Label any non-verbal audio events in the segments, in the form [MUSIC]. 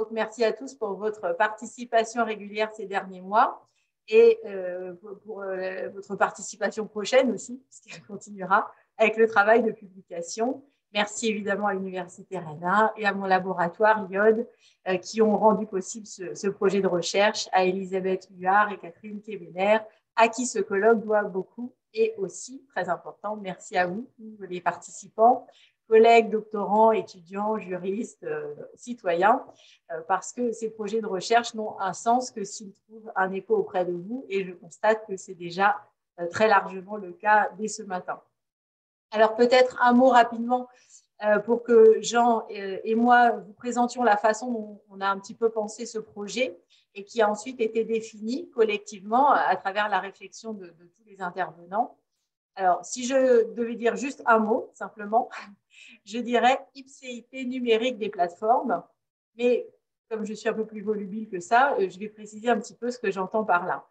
Donc, merci à tous pour votre participation régulière ces derniers mois et pour, votre participation prochaine aussi, [LAUGHS] puisqu'elle continuera avec le travail de publication. Merci évidemment à l'Université RENA et à mon laboratoire IOD qui ont rendu possible ce, projet de recherche, à Elisabeth Huard et Catherine Kebener, à qui ce colloque doit beaucoup et aussi, très important, merci à vous, les participants, collègues, doctorants, étudiants, juristes, euh, citoyens, euh, parce que ces projets de recherche n'ont un sens que s'ils trouvent un écho auprès de vous, et je constate que c'est déjà euh, très largement le cas dès ce matin. Alors peut-être un mot rapidement pour que Jean et moi vous présentions la façon dont on a un petit peu pensé ce projet et qui a ensuite été défini collectivement à travers la réflexion de, de tous les intervenants. Alors, si je devais dire juste un mot, simplement, [LAUGHS] je dirais ipséité numérique des plateformes. Mais comme je suis un peu plus volubile que ça, euh, je vais préciser un petit peu ce que j'entends par là.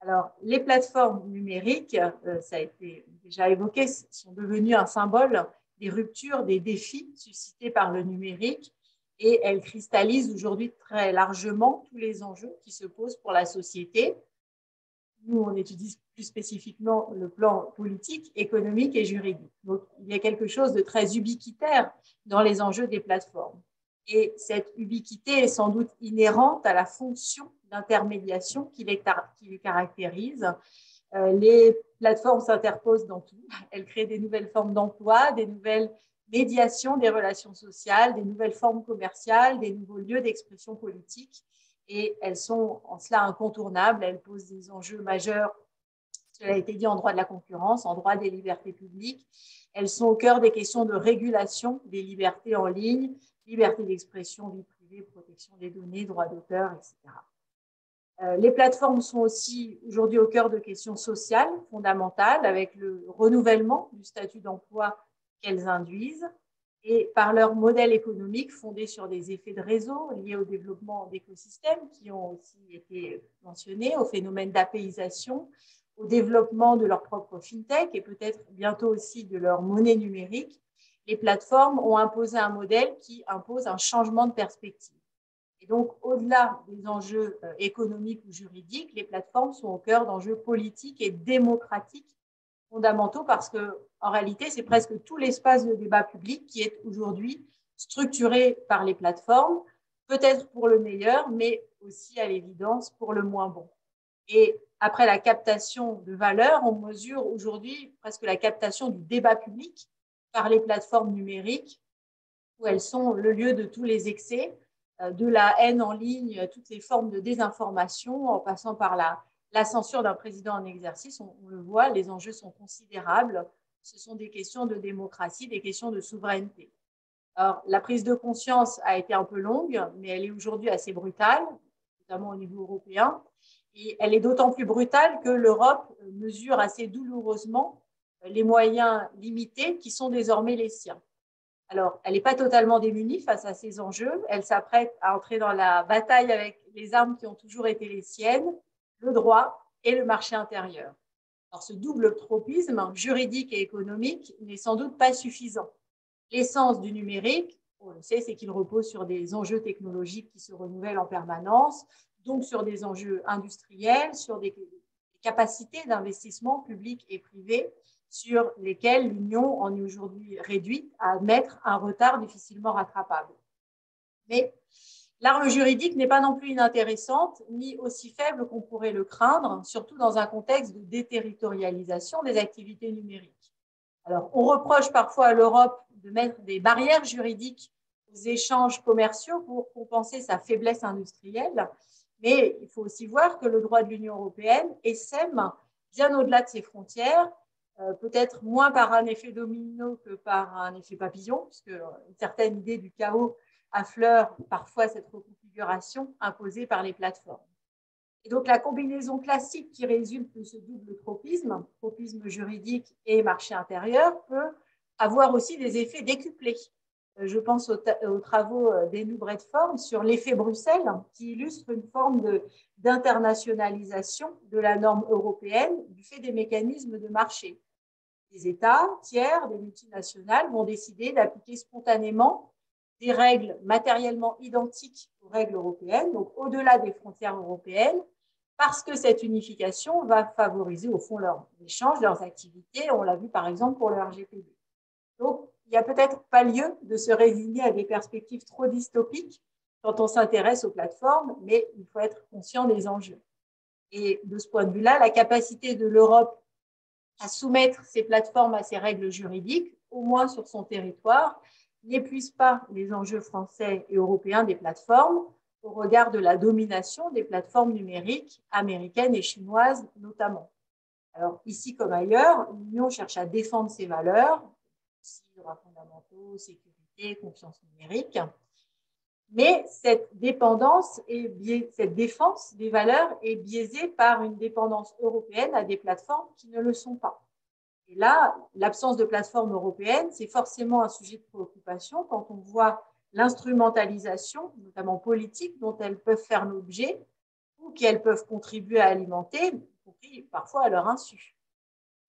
Alors, les plateformes numériques, euh, ça a été déjà évoqué, sont devenues un symbole des ruptures, des défis suscités par le numérique et elles cristallisent aujourd'hui très largement tous les enjeux qui se posent pour la société. Nous, on étudie plus spécifiquement le plan politique, économique et juridique. Donc, il y a quelque chose de très ubiquitaire dans les enjeux des plateformes. Et cette ubiquité est sans doute inhérente à la fonction d'intermédiation qui les, caractérise. Euh, les plateformes s'interposent dans tout. Elles créent des nouvelles formes d'emploi, des nouvelles médiations des relations sociales, des nouvelles formes commerciales, des nouveaux lieux d'expression politique. Et elles sont en cela incontournables. Elles posent des enjeux majeurs cela a été dit en droit de la concurrence, en droit des libertés publiques. Elles sont au cœur des questions de régulation des libertés en ligne, liberté d'expression, vie privée, protection des données, droits d'auteur, etc. Euh, les plateformes sont aussi aujourd'hui au cœur de questions sociales fondamentales avec le renouvellement du statut d'emploi qu'elles induisent et par leur modèle économique fondé sur des effets de réseau liés au développement d'écosystèmes qui ont aussi été mentionnés, au phénomène d'apéisation, au développement de leur propre fintech et peut-être bientôt aussi de leur monnaie numérique, les plateformes ont imposé un modèle qui impose un changement de perspective. Et donc, au-delà des enjeux euh, économiques ou juridiques, les plateformes sont au cœur d'enjeux politiques et démocratiques fondamentaux parce que, en réalité, c'est presque tout l'espace de débat public qui est aujourd'hui structuré par les plateformes, peut-être pour le meilleur, mais aussi à l'évidence pour le moins bon. Et après la captation de valeur, on mesure aujourd'hui presque la captation du débat public par les plateformes numériques, où elles sont le lieu de tous les excès, euh, de la haine en ligne, toutes les formes de désinformation, en passant par la, censure d'un président en exercice. On, on, le voit, les enjeux sont considérables. Ce sont des questions de démocratie, des questions de souveraineté. Alors, la prise de conscience a été un peu longue, mais elle est aujourd'hui assez brutale, notamment au niveau européen. Et elle est d'autant plus brutale que l'Europe mesure assez douloureusement les moyens limités qui sont désormais les siens. Alors, elle n'est pas totalement démunie face à ces enjeux. Elle s'apprête à entrer dans la bataille avec les armes qui ont toujours été les siennes, le droit et le marché intérieur. Alors, ce double tropisme juridique et économique n'est sans doute pas suffisant. L'essence du numérique, on le sait, c'est qu'il repose sur des enjeux technologiques qui se renouvellent en permanence, donc sur des enjeux industriels, sur des capacités d'investissement public et privé sur lesquelles l'Union en est aujourd'hui réduite à mettre un retard difficilement rattrapable. Mais l'arme juridique n'est pas non plus inintéressante, ni aussi faible qu'on pourrait le craindre, surtout dans un contexte de déterritorialisation des activités numériques. Alors, on reproche parfois à l'Europe de mettre des barrières juridiques aux échanges commerciaux pour compenser sa faiblesse industrielle, mais il faut aussi voir que le droit de l'Union européenne essaime bien au-delà de ses frontières, euh, peut-être moins par un effet domino que par un effet papillon, puisque une certaine idée du chaos affleure parfois cette reconfiguration imposée par les plateformes. Et donc la combinaison classique qui résulte de ce double tropisme, tropisme juridique et marché intérieur, peut avoir aussi des effets décuplés je pense aux, travaux euh, d'Enou Bredford sur l'effet Bruxelles, qui illustre une forme d'internationalisation de, la norme européenne du fait des mécanismes de marché. Les États tiers, des multinationales vont décider d'appliquer spontanément des règles matériellement identiques aux règles européennes, donc au-delà des frontières européennes, parce que cette unification va favoriser au fond leur échange, leurs activités. On l'a vu par exemple pour le RGPD. Donc, il n'y a peut-être pas lieu de se résigner à des perspectives trop dystopiques quand on s'intéresse aux plateformes, mais il faut être conscient des enjeux. Et de ce point de vue-là, la capacité de l'Europe à soumettre ces plateformes à ces règles juridiques, au moins sur son territoire, n'épuise pas les enjeux français et européens des plateformes au regard de la domination des plateformes numériques américaines et chinoises notamment. Alors ici comme ailleurs, l'Union cherche à défendre ses valeurs, droits fondamentaux, sécurité, confiance numérique, mais cette dépendance et cette défense des valeurs est biaisée par une dépendance européenne à des plateformes qui ne le sont pas. Et là, l'absence de plateforme européenne, c'est forcément un sujet de préoccupation quand on voit l'instrumentalisation, notamment politique, dont elles peuvent faire l'objet ou qu'elles peuvent contribuer à alimenter, y parfois à leur insu.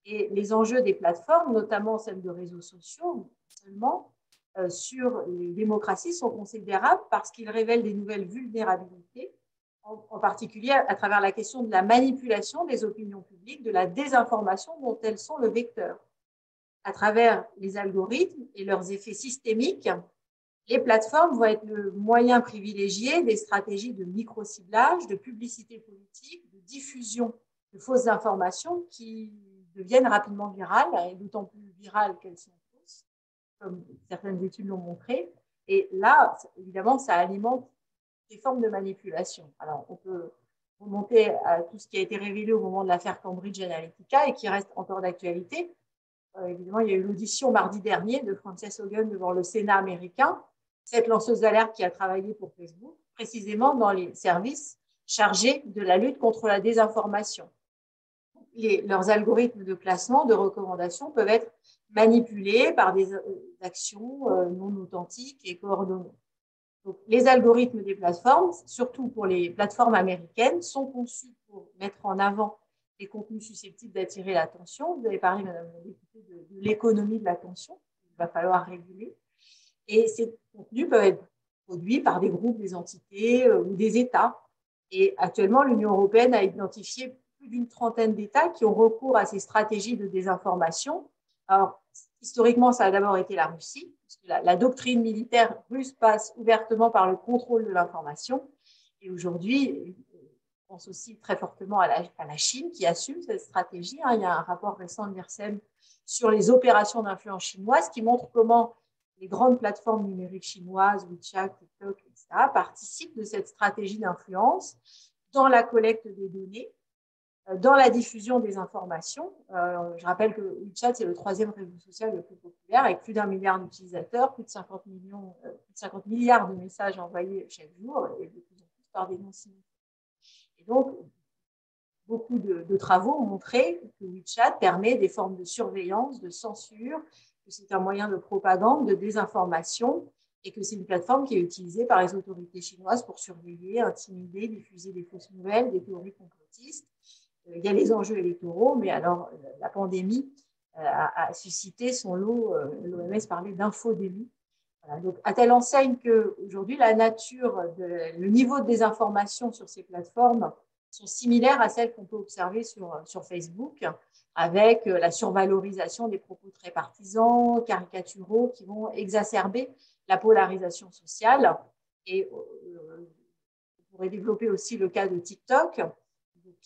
Et les enjeux des plateformes, notamment celles de réseaux sociaux, seulement euh, sur les démocraties, sont considérables parce qu'ils révèlent des nouvelles vulnérabilités en particulier à travers la question de la manipulation des opinions publiques, de la désinformation dont elles sont le vecteur. À travers les algorithmes et leurs effets systémiques, les plateformes vont être le moyen privilégié des stratégies de micro-ciblage, de publicité politique, de diffusion de fausses informations qui deviennent rapidement virales, et d'autant plus virales qu'elles sont fausses, comme certaines études l'ont montré. Et là, évidemment, ça alimente des formes de manipulation. Alors, on peut remonter à tout ce qui a été révélé au moment de l'affaire Cambridge Analytica et qui reste encore d'actualité. Euh, évidemment, il y a eu l'audition mardi dernier de Frances Hogan devant le Sénat américain, cette lanceuse d'alerte qui a travaillé pour Facebook, précisément dans les services chargés de la lutte contre la désinformation. leurs algorithmes de classement, de recommandation peuvent être manipulés par des euh, actions euh, non authentiques et coordonnées les algorithmes des plateformes, surtout pour les plateformes américaines, sont conçus pour mettre en avant les contenus susceptibles d'attirer l'attention. Vous avez parlé, Madame la députée, de, l'économie de l'attention. Il va falloir réguler. Et ces contenus peuvent être produits par des groupes, des entités euh, ou des États. Et actuellement, l'Union européenne a identifié plus d'une trentaine d'États qui ont recours à ces stratégies de désinformation. Alors, historiquement, ça a d'abord été la Russie, la, doctrine militaire russe passe ouvertement par le contrôle de l'information. Et aujourd'hui, on pense aussi très fortement à la, Chine qui assume cette stratégie. Hein. Il y a un rapport récent de l'IRSEM sur les opérations d'influence chinoise qui montre comment les grandes plateformes numériques chinoises, WeChat, TikTok, etc., participent de cette stratégie d'influence dans la collecte des données dans la diffusion des informations. Euh, je rappelle que WeChat, c'est le troisième réseau social le plus populaire, avec plus d'un milliard d'utilisateurs, plus de 50, millions, euh, plus de 50 milliards de messages envoyés chaque jour, et de plus en plus par des non Et donc, beaucoup de, de, travaux ont montré que WeChat permet des formes de surveillance, de censure, que c'est un moyen de propagande, de désinformation, et que c'est une plateforme qui est utilisée par les autorités chinoises pour surveiller, intimider, diffuser des fausses nouvelles, des théories complotistes il y a les enjeux électoraux, mais alors euh, la pandémie euh, a, suscité son lot, euh, l'OMS parlait d'infodémie. Voilà, donc, à telle enseigne qu'aujourd'hui, la nature, le niveau de désinformation sur ces plateformes sont similaires à celles qu'on peut observer sur, sur Facebook, avec la survalorisation des propos très partisans, caricaturaux, qui vont exacerber la polarisation sociale. Et on pourrait développer aussi le cas de TikTok,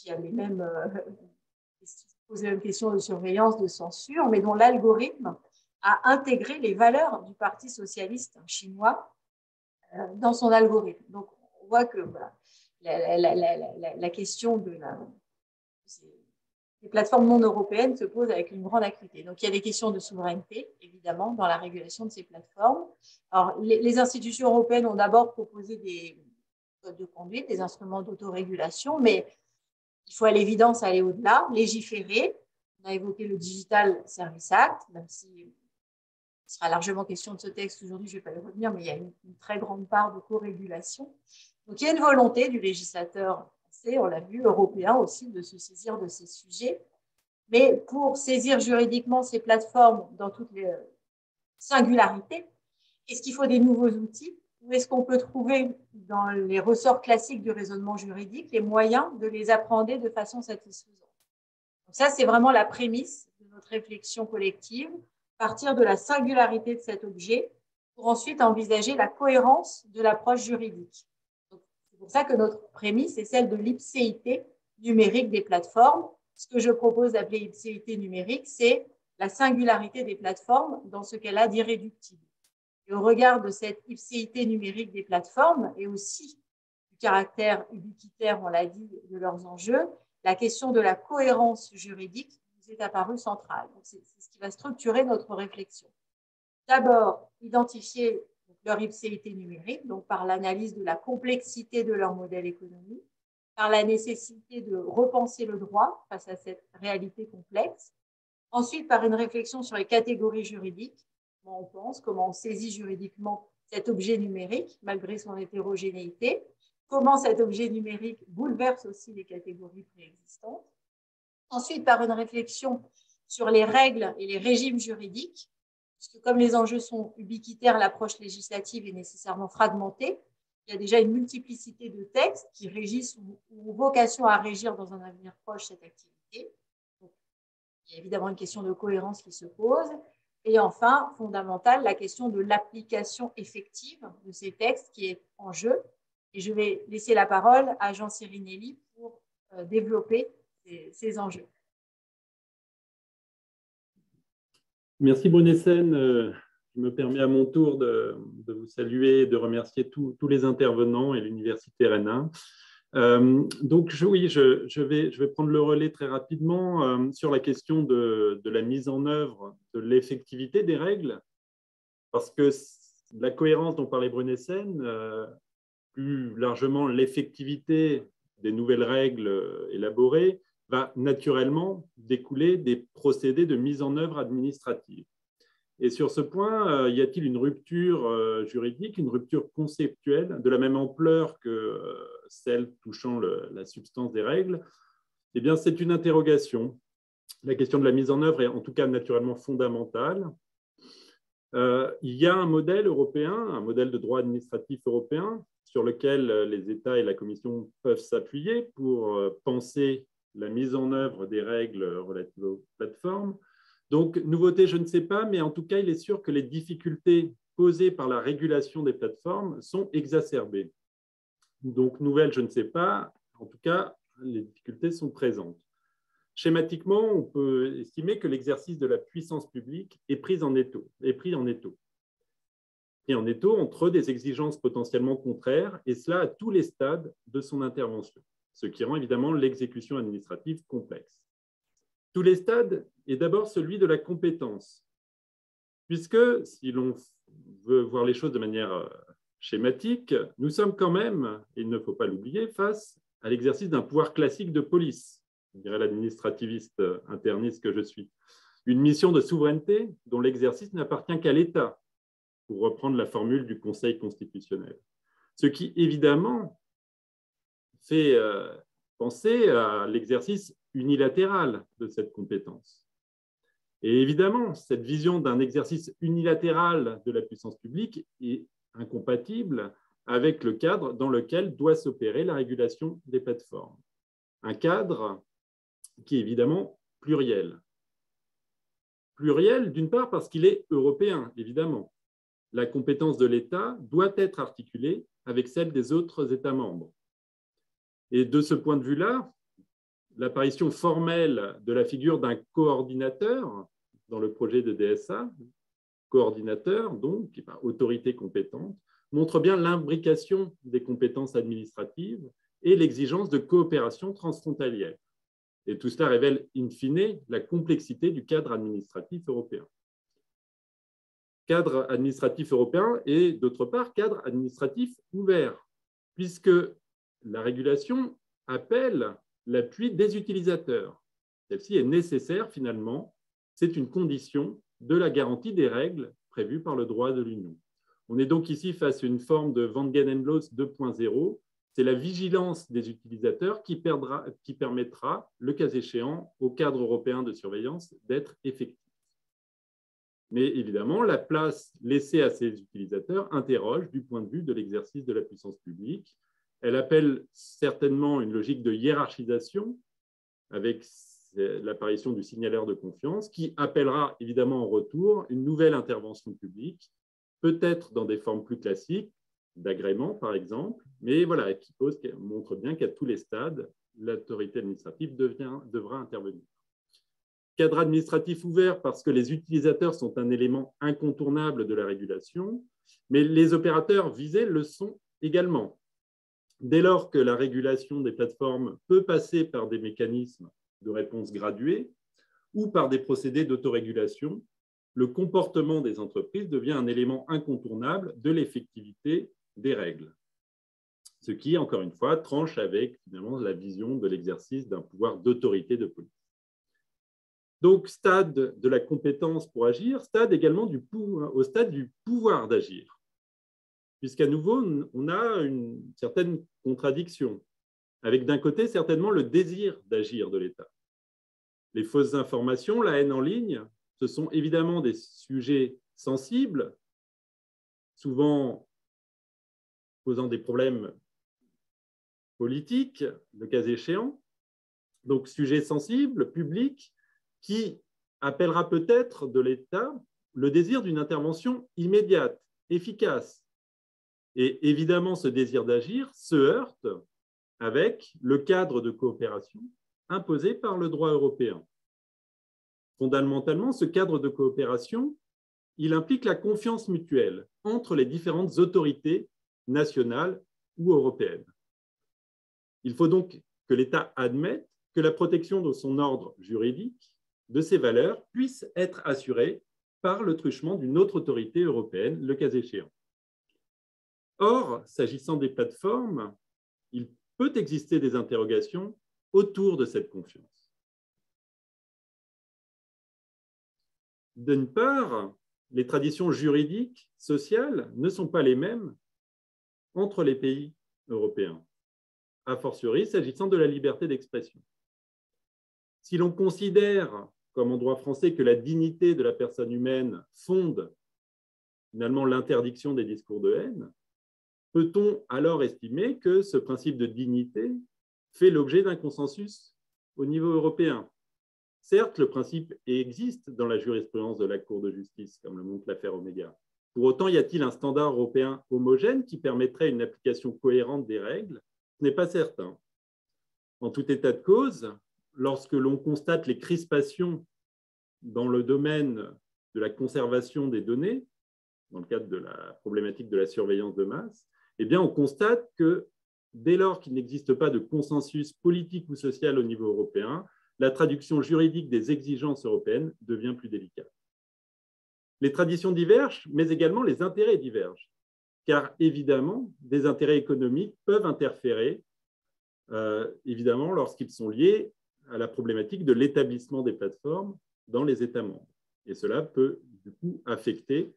qui a les mêmes, euh, [LAUGHS] pose les mêmes questions de surveillance, de censure, mais dont l'algorithme a intégré les valeurs du Parti socialiste chinois euh, dans son algorithme. Donc, on voit que la, la, question de la, des plateformes non européennes se pose avec une grande acuité. Donc, il y a des questions de souveraineté, évidemment, dans la régulation de ces plateformes. Alors, les, les institutions européennes ont d'abord proposé des codes de conduite, des instruments d'autorégulation, mais il faut à l'évidence aller au-delà, légiférer. On a évoqué le Digital Service Act, même si sera largement question de ce texte aujourd'hui, je ne vais pas le revenir, mais il y a une, très grande part de co-régulation. Donc il y a une volonté du législateur français, on l'a vu, européen aussi, de se saisir de ces sujets. Mais pour saisir juridiquement ces plateformes dans toutes les singularités, Est-ce qu'il faut des nouveaux outils? Ou est-ce qu'on peut trouver dans les ressorts classiques du raisonnement juridique les moyens de les apprendre de façon satisfaisante? Donc Ça, c'est vraiment la prémisse de notre réflexion collective, partir de la singularité de cet objet pour ensuite envisager la cohérence de l'approche juridique. C'est pour ça que notre prémisse est celle de l'ipséité numérique des plateformes. Ce que je propose d'appeler ipséité numérique, c'est la singularité des plateformes dans ce qu'elle a d'irréductible. Et au regard de cette ipséité numérique des plateformes et aussi du caractère ubiquitaire, on l'a dit, de leurs enjeux, la question de la cohérence juridique nous est apparue centrale. C'est ce qui va structurer notre réflexion. D'abord, identifier leur ipséité numérique, donc par l'analyse de la complexité de leur modèle économique, par la nécessité de repenser le droit face à cette réalité complexe, ensuite par une réflexion sur les catégories juridiques, comment on pense, comment on saisit juridiquement cet objet numérique malgré son hétérogénéité, comment cet objet numérique bouleverse aussi les catégories préexistantes, ensuite par une réflexion sur les règles et les régimes juridiques, puisque comme les enjeux sont ubiquitaires, l'approche législative est nécessairement fragmentée. Il y a déjà une multiplicité de textes qui régissent ou ont vocation à régir dans un avenir proche cette activité. il y a évidemment une question de cohérence qui se pose. Et enfin, fondamentale, la question de l'application effective de ces textes qui est en jeu. Et je vais laisser la parole à Jean Cirinelli pour euh, développer ces enjeux. Merci Bonessen. Euh, je me permets à mon tour de, vous saluer et de remercier tous les intervenants et l'Université Rennes. Euh, donc, oui, je, vais, prendre le relais très rapidement euh, sur la question de, la mise en œuvre de l'effectivité des règles, parce que la cohérence dont parlait Brunessen, plus largement l'effectivité des nouvelles règles élaborées, va naturellement découler des procédés de mise en œuvre administrative. Et sur ce point, euh, y a-t-il une rupture euh, juridique, une rupture conceptuelle de la même ampleur que euh, celle touchant la substance des règles? Eh bien, c'est une interrogation. La question de la mise en œuvre est en tout cas naturellement fondamentale. il y a un modèle européen, un modèle de droit administratif européen sur lequel les États et la Commission peuvent s'appuyer pour penser la mise en œuvre des règles relatives aux plateformes. Donc, nouveauté, je ne sais pas, mais en tout cas, il est sûr que les difficultés posées par la régulation des plateformes sont exacerbées. Donc, nouvelle, je ne sais pas. En tout cas, les difficultés sont présentes. Schématiquement, on peut estimer que l'exercice de la puissance publique est pris en étau, est pris en étau. Et en étau entre des exigences potentiellement contraires, et cela à tous les stades de son intervention ce qui rend évidemment l'exécution administrative complexe. Tous les stades est d'abord celui de la compétence, puisque si l'on veut voir les choses de manière euh, schématique, nous sommes quand même, il ne faut pas l'oublier, face à l'exercice d'un pouvoir classique de police, je dirais l'administrativiste euh, interniste que je suis, une mission de souveraineté dont l'exercice n'appartient qu'à l'État, pour reprendre la formule du Conseil constitutionnel. Ce qui, évidemment, fait euh, penser à l'exercice unilatéral de cette compétence. Et évidemment, cette vision d'un exercice unilatéral de la puissance publique est incompatible avec le cadre dans lequel doit s'opérer la régulation des plateformes. Un cadre qui est évidemment pluriel. Pluriel, d'une part, parce qu'il est européen, évidemment. La compétence de l'État doit être articulée avec celle des autres États membres. Et de ce point de vue-là, l'apparition formelle de la figure d'un coordinateur dans le projet de DSA, coordinateur, donc, autorité compétente, montre bien l'imbrication des compétences administratives et l'exigence de coopération transfrontalière. Et tout cela révèle in fine la complexité du cadre administratif européen. Cadre administratif européen et d'autre part cadre administratif ouvert, puisque la régulation appelle l'appui des utilisateurs. Celle-ci est nécessaire finalement, c'est une condition de la garantie des règles prévues par le droit de l'Union. On est donc ici face à une forme de Van Genenloos 2.0. C'est la vigilance des utilisateurs qui, qui permettra, le cas échéant, au cadre européen de surveillance d'être effectif. Mais évidemment, la place laissée à ces utilisateurs interroge du point de vue de l'exercice de la puissance publique. Elle appelle certainement une logique de hiérarchisation avec l'apparition du signaleur de confiance qui appellera évidemment en retour une nouvelle intervention publique, peut-être dans des formes plus classiques, d'agrément par exemple, mais voilà, qui montre bien qu'à tous les stades, l'autorité administrative devra intervenir. Cadre administratif ouvert parce que les utilisateurs sont un élément incontournable de la régulation, mais les opérateurs visés le sont également. Dès lors que la régulation des plateformes peut passer par des mécanismes de réponse graduée ou par des procédés d'autorégulation, le comportement des entreprises devient un élément incontournable de l'effectivité des règles. Ce qui, encore une fois, tranche avec finalement la vision de l'exercice d'un pouvoir d'autorité de police. Donc, stade de la compétence pour agir, stade également au stade du pouvoir d'agir. Puisqu'à nouveau, on a une certaine contradiction, avec d'un côté certainement le désir d'agir de l'État. Les fausses informations, la haine en ligne, ce sont évidemment des sujets sensibles, souvent posant des problèmes politiques, le cas échéant. Donc, sujet sensible, public, qui appellera peut-être de l'État le désir d'une intervention immédiate, efficace. Et évidemment, ce désir d'agir se heurte avec le cadre de coopération imposé par le droit européen. Fondamentalement, ce cadre de coopération, il implique la confiance mutuelle entre les différentes autorités nationales ou européennes. Il faut donc que l'État admette que la protection de son ordre juridique de ces valeurs puisse être assurée par le truchement d'une autre autorité européenne, le cas échéant. Or, s'agissant des plateformes, il peut exister des interrogations autour de cette confiance. D'une part, les traditions juridiques, sociales ne sont pas les mêmes entre les pays européens, a fortiori s'agissant de la liberté d'expression. Si l'on considère comme en droit français, que la dignité de la personne humaine fonde finalement l'interdiction des discours de haine, peut-on alors estimer que ce principe de dignité fait l'objet d'un consensus au niveau européen? Certes, le principe existe dans la jurisprudence de la Cour de justice, comme le montre l'affaire Omega. Pour autant, y a-t-il un standard européen homogène qui permettrait une application cohérente des règles? Ce n'est pas certain. En tout état de cause, lorsque l'on constate les crispations dans le domaine de la conservation des données, dans le cadre de la problématique de la surveillance de masse, eh on constate que dès lors qu'il n'existe pas de consensus politique ou social au niveau européen, la traduction juridique des exigences européennes devient plus délicate. Les traditions divergent, mais également les intérêts divergent, car évidemment, des intérêts économiques peuvent interférer, euh, évidemment, lorsqu'ils sont liés à la problématique de l'établissement des plateformes dans les États membres. Et cela peut, du coup, affecter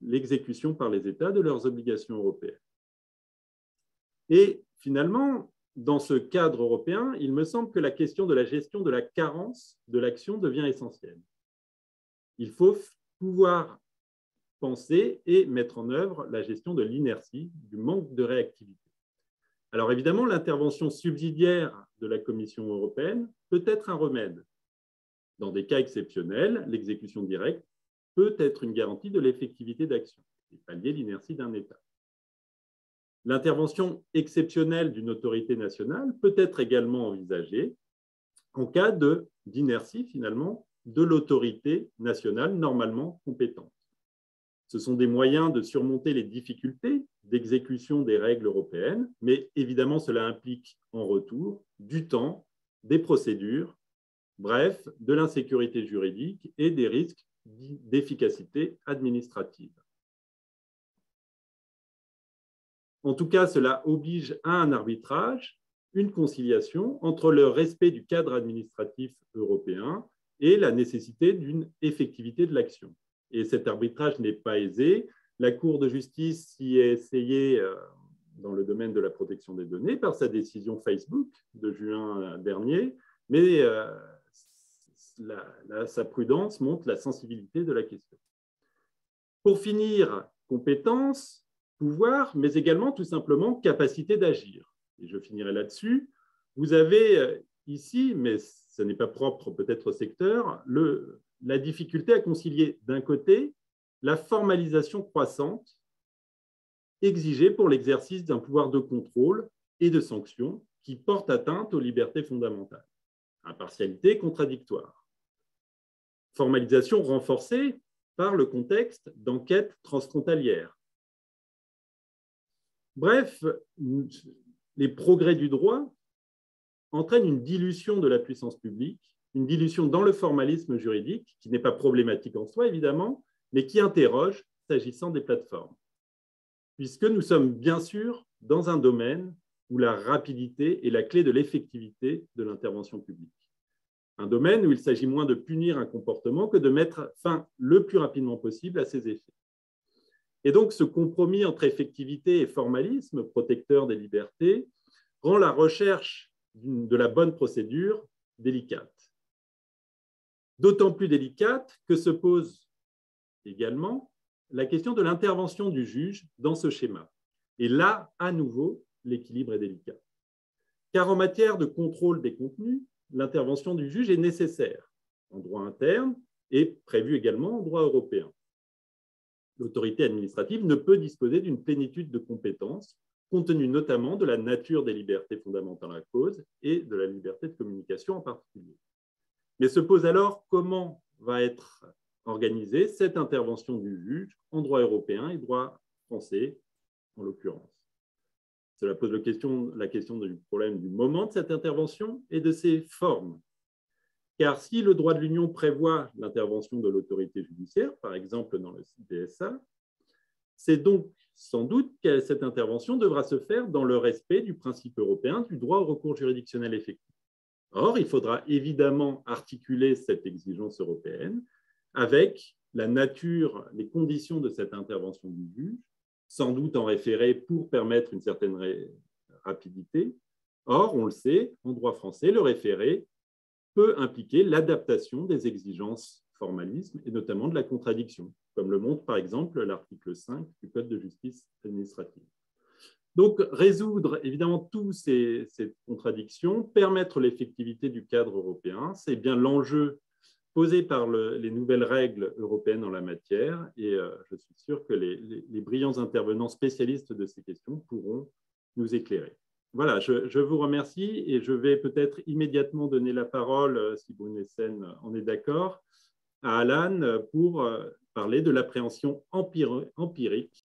l'exécution par les États de leurs obligations européennes. Et finalement, dans ce cadre européen, il me semble que la question de la gestion de la carence de l'action devient essentielle. Il faut pouvoir penser et mettre en œuvre la gestion de l'inertie, du manque de réactivité. Alors évidemment, l'intervention subsidiaire de la Commission européenne peut être un remède. Dans des cas exceptionnels, l'exécution directe peut être une garantie de l'effectivité d'action et pallier l'inertie d'un État. L'intervention exceptionnelle d'une autorité nationale peut être également envisagée en cas d'inertie finalement de l'autorité nationale normalement compétente. Ce sont des moyens de surmonter les difficultés d'exécution des règles européennes, mais évidemment cela implique en retour du temps, des procédures, bref, de l'insécurité juridique et des risques d'efficacité administrative. En tout cas, cela oblige à un arbitrage, une conciliation entre le respect du cadre administratif européen et la nécessité d'une effectivité de l'action. Et cet arbitrage n'est pas aisé. La Cour de justice y a essayé euh, dans le domaine de la protection des données par sa décision Facebook de juin dernier, mais euh, sa prudence montre la sensibilité de la question. Pour finir, compétences, mais également tout simplement capacité d'agir. Et je finirai là-dessus. Vous avez euh, ici, mais ce n'est pas propre peut-être au secteur, la difficulté à concilier d'un côté la formalisation croissante exigée pour l'exercice d'un pouvoir de contrôle et de sanction qui porte atteinte aux libertés fondamentales. Impartialité contradictoire. Formalisation renforcée par le contexte d'enquête transfrontalière. Bref, les progrès du droit entraînent une dilution de la puissance publique, une dilution dans le formalisme juridique, qui n'est pas problématique en soi, évidemment, mais qui interroge s'agissant des plateformes. Puisque nous sommes bien sûr dans un domaine où la rapidité est la clé de l'effectivité de l'intervention publique. Un domaine où il s'agit moins de punir un comportement que de mettre fin le plus rapidement possible à ses effets. Et donc ce compromis entre effectivité et formalisme protecteur des libertés rend la recherche de la bonne procédure délicate. D'autant plus délicate que se pose également la question de l'intervention du juge dans ce schéma. Et là, à nouveau, l'équilibre est délicat. Car en matière de contrôle des contenus, l'intervention du juge est nécessaire en droit interne et prévue également en droit européen. L'autorité administrative ne peut disposer d'une plénitude de compétences, compte tenu notamment de la nature des libertés fondamentales à cause et de la liberté de communication en particulier. Mais se pose alors comment va être organisée cette intervention du juge en droit européen et droit français en l'occurrence. Cela pose la question, la question du problème du moment de cette intervention et de ses formes. Car si le droit de l'Union prévoit l'intervention de l'autorité judiciaire, par exemple dans le DSA, c'est donc sans doute que cette intervention devra se faire dans le respect du principe européen du droit au recours juridictionnel effectif. Or, il faudra évidemment articuler cette exigence européenne avec la nature, les conditions de cette intervention du juge, sans doute en référé pour permettre une certaine rapidité. Or, on le sait, en droit français, le référé peut impliquer l'adaptation des exigences formalisme et notamment de la contradiction, comme le montre par exemple l'article 5 du Code de justice administrative. Donc, résoudre évidemment toutes ces, contradictions, permettre l'effectivité du cadre européen, c'est bien l'enjeu posé par les nouvelles règles européennes en la matière et euh, je suis sûr que les, brillants intervenants spécialistes de ces questions pourront nous éclairer. Voilà, je, vous remercie et je vais peut-être immédiatement donner la parole, euh, si Brunessen en est d'accord, à Alan pour euh, parler de l'appréhension empirique